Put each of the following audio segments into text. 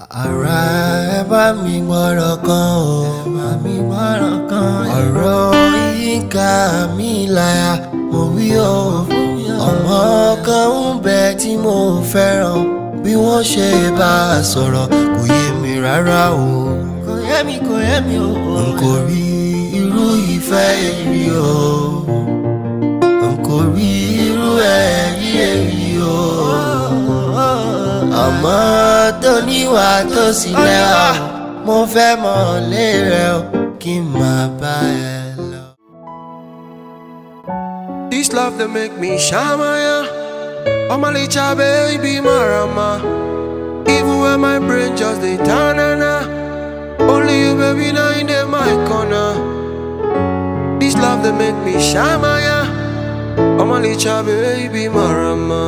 ara ẹ bá mi gbọ́rọ̀ kan o. Bá mi gbọ́rọ̀ kan ọ̀rọ̀ yìí ń ká mi láyà mo wí o. Ọmọ kan ń bẹ tí mo fẹ́ràn bí wọ́n ṣe bá a sọ̀rọ̀ kò yé mi rárá o. Kò yé mi kò yé mi o. N kò rí irú ìfẹ́ èyí o ọmọ tó níwà tó sì lẹ́wà mo fẹ́ mọ̀ lé rẹ o kí n máa bá ẹ lọ. This love they make me shamaya. My little baby marama. Even when my brain just dey tanana. Only you baby now in the my corner. This love they make me shamaya. Little baby marama.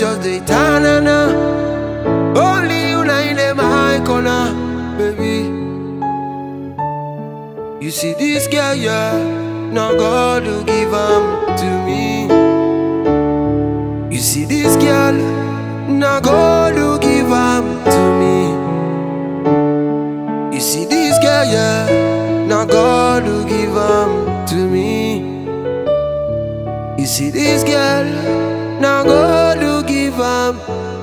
Just dey tanana. Only you now in the my corner, baby. You see this girl, yeah. Now God will give am to me. You see this girl, now God will give am to me. You see this girl, yeah, now God will give am to me. You see this girl, now God will give am